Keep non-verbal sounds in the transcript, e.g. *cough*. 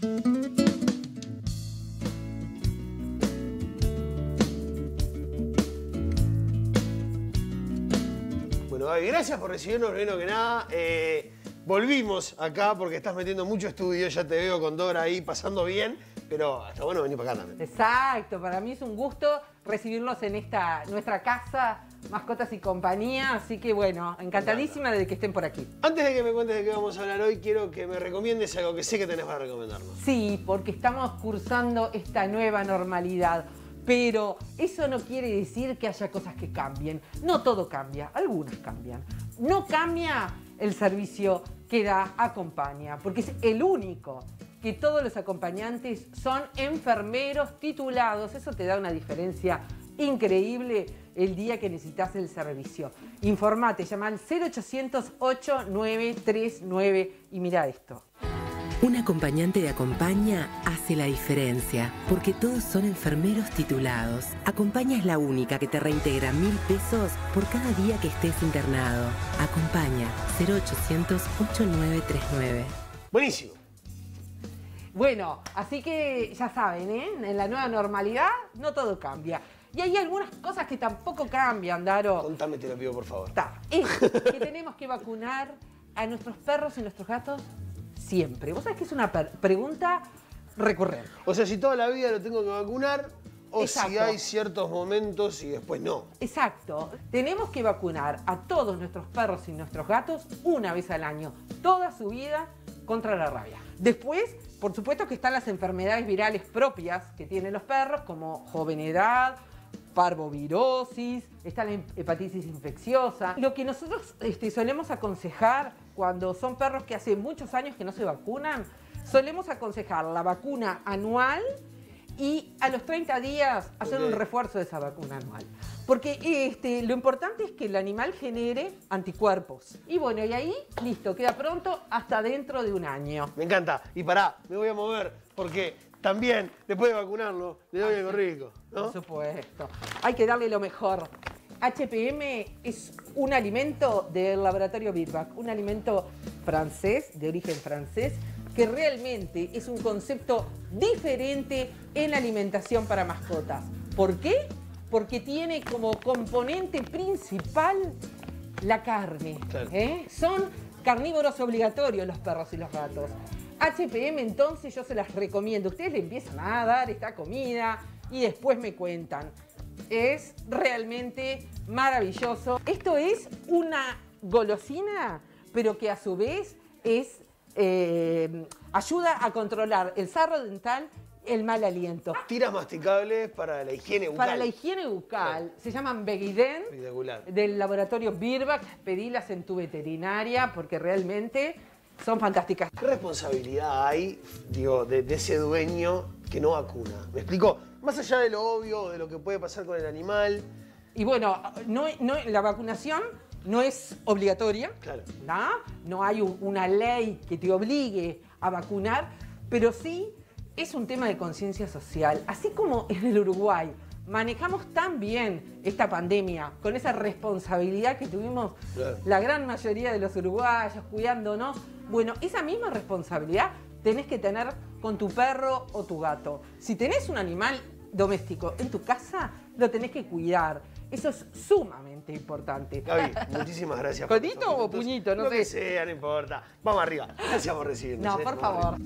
Bueno, Gaby, gracias por recibirnos, primero que nada. Eh, volvimos acá porque estás metiendo mucho estudio, ya te veo con Dora ahí pasando bien, pero está bueno venir para acá también. Exacto, para mí es un gusto recibirlos en esta nuestra casa, mascotas y compañía, así que bueno, encantadísima de que estén por aquí. Antes de que me cuentes de qué vamos a hablar hoy, quiero que me recomiendes algo que sé que tenés para recomendarnos. Sí, porque estamos cursando esta nueva normalidad. Pero eso no quiere decir que haya cosas que cambien. No todo cambia, algunas cambian. No cambia el servicio que da Acompaña, porque es el único que todos los acompañantes son enfermeros titulados. Eso te da una diferencia increíble el día que necesitas el servicio. Informate, llama al 0800 8939 y mira esto. Un acompañante de Acompaña hace la diferencia, porque todos son enfermeros titulados. Acompaña es la única que te reintegra mil pesos por cada día que estés internado. Acompaña 0800-8939. Buenísimo. Bueno, así que ya saben, ¿eh? en la nueva normalidad no todo cambia. Y hay algunas cosas que tampoco cambian, Daro. Contame, te lo pido, por favor. Está. Es *laughs* que tenemos que vacunar a nuestros perros y nuestros gatos siempre. Vos sabés que es una pregunta recurrente. O sea, si toda la vida lo tengo que vacunar o Exacto. si hay ciertos momentos y después no. Exacto. Tenemos que vacunar a todos nuestros perros y nuestros gatos una vez al año, toda su vida contra la rabia. Después, por supuesto que están las enfermedades virales propias que tienen los perros, como jovenedad, parvovirosis, está la hepatitis infecciosa. Lo que nosotros este, solemos aconsejar cuando son perros que hace muchos años que no se vacunan, solemos aconsejar la vacuna anual y a los 30 días hacer un refuerzo de esa vacuna anual. Porque este, lo importante es que el animal genere anticuerpos. Y bueno, y ahí, listo, queda pronto hasta dentro de un año. Me encanta. Y pará, me voy a mover porque también, después de vacunarlo, le doy algo rico, Por supuesto. Hay que darle lo mejor. HPM es un alimento del laboratorio Birback, un alimento francés, de origen francés, que realmente es un concepto diferente en alimentación para mascotas. ¿Por qué? Porque tiene como componente principal la carne. Claro. ¿eh? Son carnívoros obligatorios los perros y los gatos. HPM entonces yo se las recomiendo. Ustedes le empiezan a dar esta comida y después me cuentan. Es realmente maravilloso. Esto es una golosina, pero que a su vez es eh, ayuda a controlar el sarro dental, el mal aliento. Tiras masticables para la higiene bucal. Para la higiene bucal se llaman Begiden del laboratorio Birback. Pedilas en tu veterinaria porque realmente son fantásticas. ¿Qué responsabilidad hay, digo, de, de ese dueño que no vacuna? ¿Me explico? Más allá de lo obvio, de lo que puede pasar con el animal. Y bueno, no, no- la vacunación no es obligatoria, Claro. ¿no? No hay un- una ley que te obligue a vacunar, pero sí es un tema de conciencia social. Así como en el Uruguay manejamos tan bien esta pandemia, con esa responsabilidad que tuvimos Claro. la gran mayoría de los uruguayos cuidándonos, bueno, esa misma responsabilidad tenés que tener con tu perro o tu gato. Si tenés un animal doméstico en tu casa, lo tenés que cuidar. Eso es sumamente importante. Gaby, *laughs* muchísimas gracias. ¿Codito o puñito? No Lo que sé. sea, no importa. Vamos arriba. Gracias por recibirnos. No, eh. por favor.